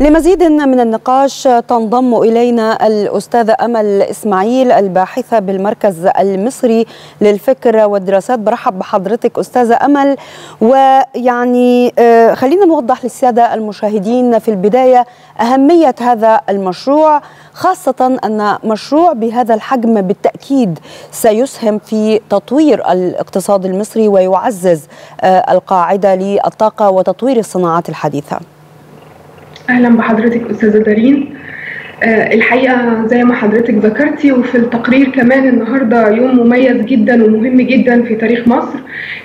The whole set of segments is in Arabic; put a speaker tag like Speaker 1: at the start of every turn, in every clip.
Speaker 1: لمزيد من النقاش تنضم إلينا الأستاذة أمل إسماعيل الباحثة بالمركز المصري للفكر والدراسات. برحب بحضرتك أستاذة أمل. ويعني خلينا نوضح للسادة المشاهدين في البداية أهمية هذا المشروع خاصة أن مشروع بهذا الحجم بالتأكيد سيسهم في تطوير الاقتصاد المصري ويعزز القاعدة للطاقة وتطوير الصناعات الحديثة.
Speaker 2: أهلا بحضرتك أستاذة دارين. الحقيقة زي ما حضرتك ذكرتي وفي التقرير كمان النهارده يوم مميز جدا ومهم جدا في تاريخ مصر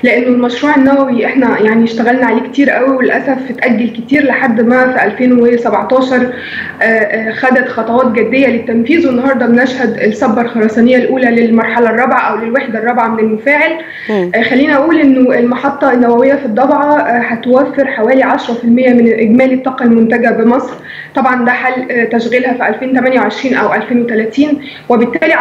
Speaker 2: لأنه المشروع النووي إحنا يعني اشتغلنا عليه كتير قوي وللأسف اتأجل كتير لحد ما في 2017 أه خدت خطوات جدية للتنفيذ والنهاردة بنشهد الصبه الخرسانيه الأولى للمرحلة الرابعة أو للوحدة الرابعة من المفاعل. خلينا أقول إنه المحطة النووية في الضبعة هتوفر حوالي 10% من إجمالي الطاقة المنتجة بمصر. طبعا ده حل تشغيلها في 2028 أو 2030 وبالتالي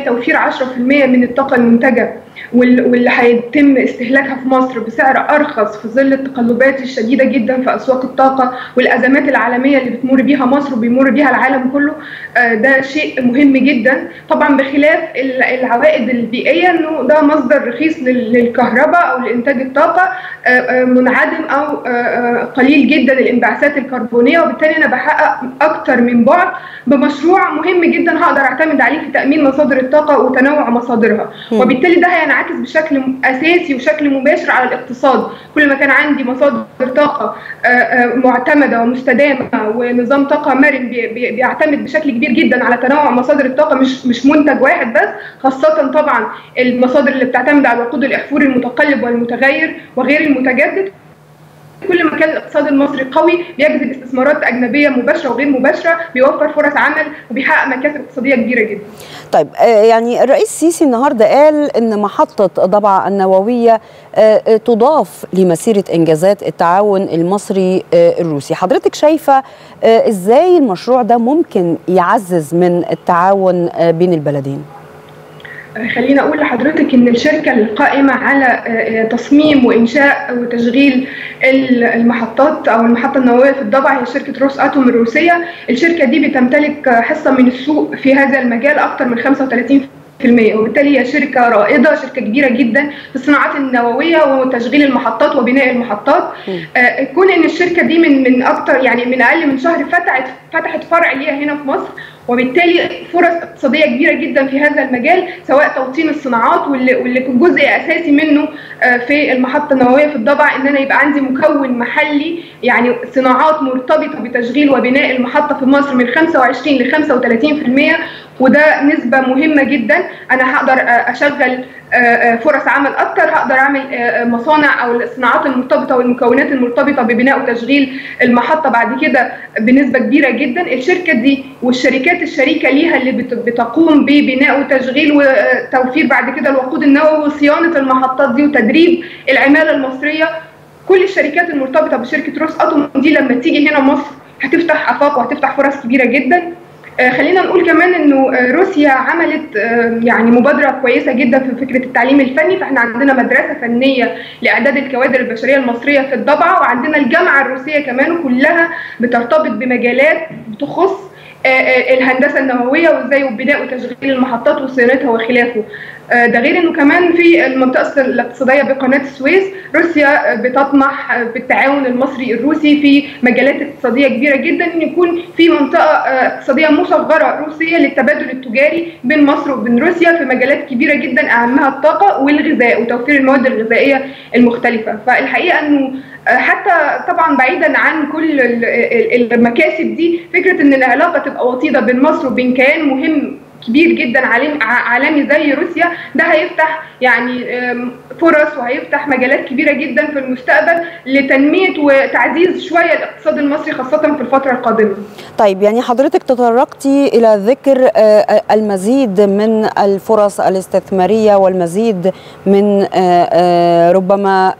Speaker 2: 10% توفير 10% من الطاقة المنتجة. واللي هيتم استهلاكها في مصر بسعر أرخص في ظل التقلبات الشديدة جدا في أسواق الطاقة والأزمات العالمية اللي بتمر بيها مصر وبيمر بيها العالم كله ده شيء مهم جدا. طبعا بخلاف العوائد البيئية إنه ده مصدر رخيص للكهرباء أو لإنتاج الطاقة منعدم أو قليل جدا الانبعاثات الكربونية. وبالتالي أنا بحقق أكتر من بعد بمشروع مهم جدا هقدر أعتمد عليه في تأمين مصادر الطاقة وتنوع مصادرها. وبالتالي ده هينعكس بشكل أساسي وشكل مباشر على الاقتصاد. كل ما كان عندي مصادر طاقة معتمدة ومستدامة ونظام طاقة مرن بيعتمد بشكل كبير جدا على تنوع مصادر الطاقة مش مش منتج واحد بس خاصة طبعا المصادر اللي بتعتمد على الوقود الإحفوري المتقلب والمتغير وغير المتجدد. كل ما كان الاقتصاد المصري قوي بيجذب استثمارات أجنبية مباشرة وغير مباشرة بيوفر فرص عمل وبيحقق مكاسب اقتصادية كبيرة جدا.
Speaker 1: طيب يعني الرئيس السيسي النهارده قال إن محطة ضبعه النووية تضاف لمسيرة إنجازات التعاون المصري الروسي، حضرتك شايفة إزاي المشروع ده ممكن يعزز من التعاون بين البلدين؟
Speaker 2: خليني أقول لحضرتك إن الشركة القائمة على تصميم وإنشاء وتشغيل المحطات أو المحطة النووية في الضبع هي شركة روس أتوم الروسية. الشركة دي بتمتلك حصة من السوق في هذا المجال أكثر من 35 وبالتالي هي شركة رائدة شركة كبيرة جدا في الصناعات النووية وتشغيل المحطات وبناء المحطات. آه كون إن الشركة دي من من أكتر يعني من أقل من شهر فتحت فتحت فرع ليها هنا في مصر. وبالتالي فرص اقتصادية كبيرة جدا في هذا المجال سواء توطين الصناعات واللي, واللي جزء اساسي منه في المحطة النووية في الضبع إن أنا يبقى عندي مكون محلي يعني صناعات مرتبطة بتشغيل وبناء المحطة في مصر من 25 ل 35% وده نسبة مهمة جدا. أنا هقدر أشغل فرص عمل أكتر. هقدر أعمل مصانع أو الصناعات المرتبطة والمكونات المرتبطة ببناء وتشغيل المحطة بعد كده بنسبة كبيرة جدا. الشركة دي والشركات الشريكة ليها اللي بتقوم ببناء وتشغيل وتوفير بعد كده الوقود النووي وصيانة المحطات دي وتدريب العمالة المصرية. كل الشركات المرتبطة بشركة روس أتوم دي لما تيجي هنا مصر هتفتح آفاق وهتفتح فرص كبيرة جدا. خلينا نقول كمان إنه روسيا عملت يعني مبادرة كويسة جدا في فكرة التعليم الفني. فإحنا عندنا مدرسة فنية لإعداد الكوادر البشرية المصرية في الضبعه وعندنا الجامعة الروسية كمان كلها بترتبط بمجالات بتخص الهندسة النووية وإزاي وبناء وتشغيل المحطات وصيانتها وخلافه. ده غير إنه كمان في المنطقة الاقتصادية بقناة السويس روسيا بتطمح بالتعاون المصري الروسي في مجالات اقتصادية كبيرة جدا إن يكون في منطقة اقتصادية مصغرة روسية للتبادل التجاري بين مصر وبين روسيا في مجالات كبيرة جدا أهمها الطاقة والغذاء وتوفير المواد الغذائية المختلفة. فالحقيقة إنه حتى طبعا بعيدا عن كل المكاسب دي فكرة إن العلاقة تبقى وطيده بين مصر وبين كيان مهم كبير جدا عالمي زي روسيا ده هيفتح يعني فرص وهيفتح مجالات كبيرة جدا في المستقبل لتنمية وتعزيز شوية الاقتصاد المصري خاصة في الفترة القادمة.
Speaker 1: طيب يعني حضرتك تطرقتي إلى ذكر المزيد من الفرص الاستثمارية والمزيد من ربما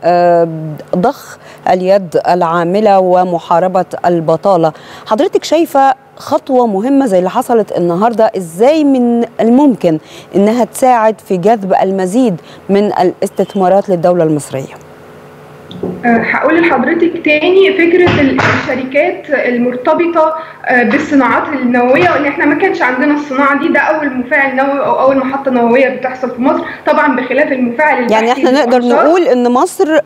Speaker 1: ضخ اليد العاملة ومحاربة البطالة. حضرتك شايفة خطوة مهمة زي اللي حصلت النهارده إزاي من الممكن إنها تساعد في جذب المزيد من الاستثمارات للدولة المصرية.
Speaker 2: هقول لحضرتك تاني فكرة الشركات المرتبطة بالصناعات النووية وإن إحنا ما كانش عندنا الصناعة دي ده أول مفاعل نووي أو أول محطة نووية بتحصل في مصر طبعا بخلاف المفاعل
Speaker 1: يعني إحنا نقدر نقول إن مصر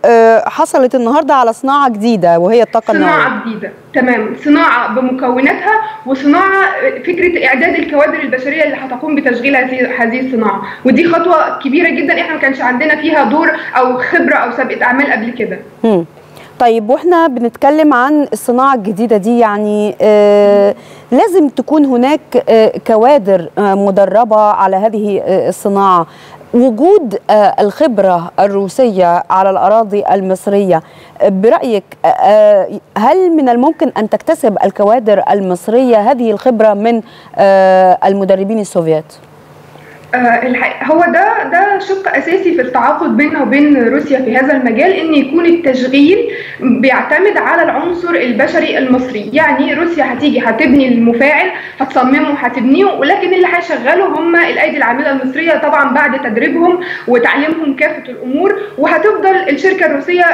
Speaker 1: حصلت النهارده على صناعة جديدة وهي الطاقة النووية.
Speaker 2: صناعة جديدة. تمام. صناعة بمكوناتها وصناعة فكرة إعداد الكوادر البشرية اللي هتقوم بتشغيل هذه الصناعة. ودي خطوة كبيرة جدا إحنا ما كانش عندنا فيها دور أو خبرة أو سابقة أعمال قبل كده.
Speaker 1: طيب وإحنا بنتكلم عن الصناعة الجديدة دي يعني آه لازم تكون هناك آه كوادر آه مدربة على هذه آه الصناعة وجود آه الخبرة الروسية على الأراضي المصرية برأيك آه هل من الممكن أن تكتسب الكوادر المصرية هذه الخبرة من آه المدربين السوفيات؟
Speaker 2: هو ده ده شق أساسي في التعاقد بيننا وبين روسيا في هذا المجال إن يكون التشغيل بيعتمد على العنصر البشري المصري. يعني روسيا هتيجي هتبني المفاعل هتصممه هتبنيه ولكن اللي هيشغله هم الأيدي العاملة المصرية طبعا بعد تدريبهم وتعليمهم كافة الأمور وهتفضل الشركة الروسية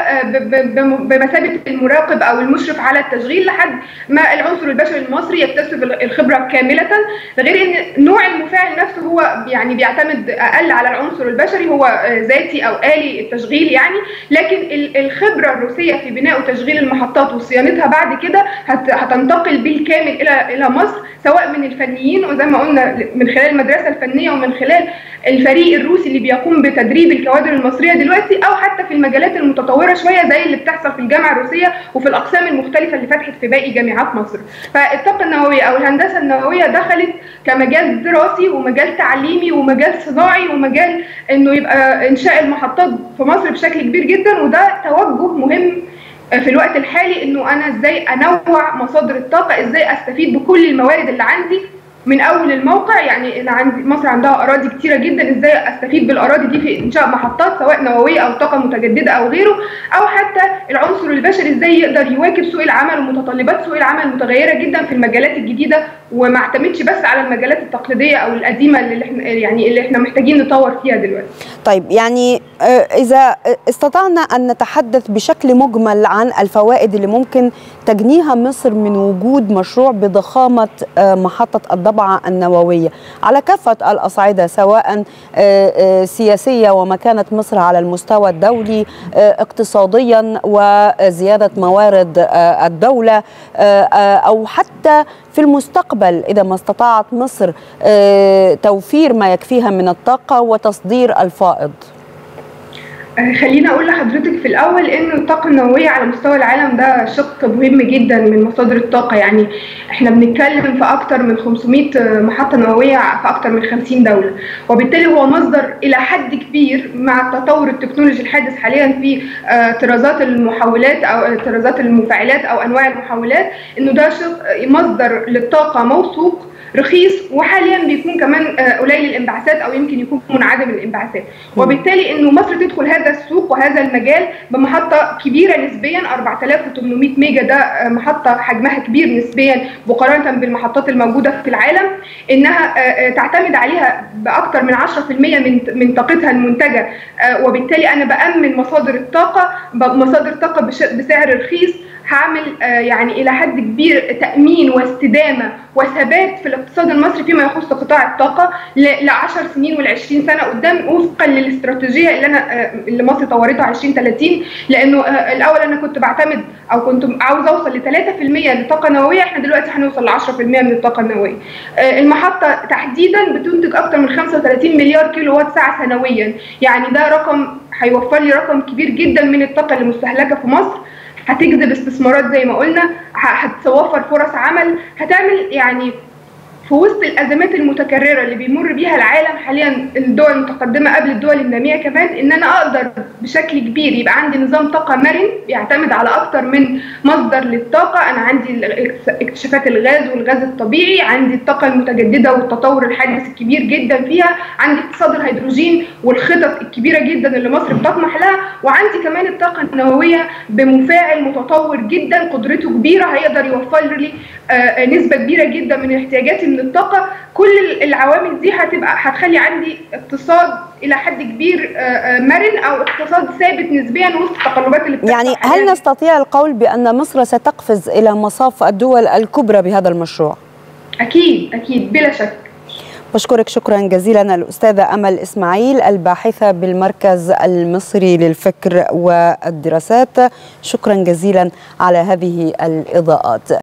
Speaker 2: بمثابة المراقب أو المشرف على التشغيل لحد ما العنصر البشري المصري يكتسب الخبرة كاملة. غير إن نوع المفاعل نفسه هو يعني يعني بيعتمد أقل على العنصر البشري هو ذاتي أو آلي التشغيل يعني. لكن الخبرة الروسية في بناء وتشغيل المحطات وصيانتها بعد كده هتنتقل بالكامل إلى إلى مصر سواء من الفنيين وزي ما قلنا من خلال المدرسة الفنية ومن خلال الفريق الروسي اللي بيقوم بتدريب الكوادر المصرية دلوقتي أو حتى في المجالات المتطورة شوية زي اللي بتحصل في الجامعة الروسية وفي الأقسام المختلفة اللي فتحت في باقي جامعات مصر. فالطاقة النووية أو الهندسة النووية دخلت كمجال دراسي ومجال تعليمي ومجال صناعي ومجال إنه يبقى إنشاء المحطات في مصر بشكل كبير جدا وده توجه مهم في الوقت الحالي إنه أنا إزاي أنوع مصادر الطاقة إزاي أستفيد بكل الموارد اللي عندي من أول الموقع يعني أنا عندي مصر عندها أراضي كتيرة جدا إزاي أستفيد بالأراضي دي في إنشاء محطات سواء نووية أو طاقة متجددة أو غيره أو حتى العنصر البشري إزاي يقدر يواكب سوق العمل ومتطلبات سوق العمل متغيرة جدا في المجالات الجديدة وما اعتمدش بس على المجالات التقليدية أو القديمة اللي إحنا يعني اللي إحنا محتاجين نطور فيها دلوقتي.
Speaker 1: طيب يعني إذا استطعنا أن نتحدث بشكل مجمل عن الفوائد اللي ممكن تجنيها مصر من وجود مشروع بضخامة محطة الضبعة النووية. على كافة الأصعدة سواء سياسية ومكانة مصر على المستوى الدولي اقتصاديا وزيادة موارد الدولة أو حتى في المستقبل إذا ما استطاعت مصر توفير ما يكفيها من الطاقة وتصدير الفائض.
Speaker 2: خليني أقول لحضرتك في الأول إن الطاقة النووية على مستوى العالم ده شق مهم جدا من مصادر الطاقة. يعني إحنا بنتكلم في أكتر من 500 محطة نووية في أكتر من 50 دولة وبالتالي هو مصدر إلى حد كبير مع التطور التكنولوجي الحادث حاليا في طرازات المحولات أو طرازات المفاعلات أو أنواع المحولات. إنه ده مصدر للطاقة موثوق رخيص وحاليا بيكون كمان قليل الانبعاثات أو يمكن يكون منعدم الانبعاثات. وبالتالي إنه مصر تدخل هذا السوق وهذا المجال بمحطة كبيرة نسبيا 4800 ميجا ده محطة حجمها كبير نسبيا مقارنة بالمحطات الموجودة في العالم إنها تعتمد عليها باكثر من 10% من من طاقتها المنتجة. وبالتالي أنا بأمن مصادر الطاقة مصادر طاقة بسعر رخيص. هعمل يعني إلى حد كبير تأمين واستدامة وثبات في الاقتصاد المصري فيما يخص قطاع الطاقة ل 10 سنين وال 20 سنة قدام وفقا للاستراتيجية اللي أنا اللي مصر طورتها 2030 لأنه الأول أنا كنت بعتمد أو كنت عاوز أوصل ل 3% للطاقه النوويه إحنا دلوقتي هنوصل ل 10% من الطاقة النووية. المحطة تحديدا بتنتج أكثر من 35 مليار كيلو وات ساعة سنويا. يعني ده رقم هيوفر لي رقم كبير جدا من الطاقة المستهلكة في مصر. هتجذب استثمارات زي ما قلنا هتوفر فرص عمل هتعمل يعني في وسط الأزمات المتكررة اللي بيمر بيها العالم حاليا الدول المتقدمة قبل الدول النامية كمان إن أنا أقدر بشكل كبير يبقى عندي نظام طاقة مرن بيعتمد على أكتر من مصدر للطاقة. أنا عندي اكتشافات الغاز والغاز الطبيعي عندي الطاقة المتجددة والتطور الحادث الكبير جدا فيها عندي اقتصاد الهيدروجين والخطط الكبيرة جدا اللي مصر بتطمح لها وعندي كمان الطاقة النووية بمفاعل متطور جدا قدرته كبيرة هيقدر يوفر لي نسبة كبيرة جدا من احتياجاتي من الطاقة كل العوامل دي هتبقى هتخلي عندي اقتصاد إلى حد كبير مرن أو اقتصاد ثابت نسبيا وسط التقلبات اللي بتحصل
Speaker 1: يعني هل نستطيع القول بأن مصر ستقفز إلى مصاف الدول الكبرى بهذا المشروع؟
Speaker 2: أكيد أكيد بلا شك.
Speaker 1: بشكرك شكرا جزيلا الأستاذة أمل إسماعيل الباحثة بالمركز المصري للفكر والدراسات. شكرا جزيلا على هذه الإضاءات.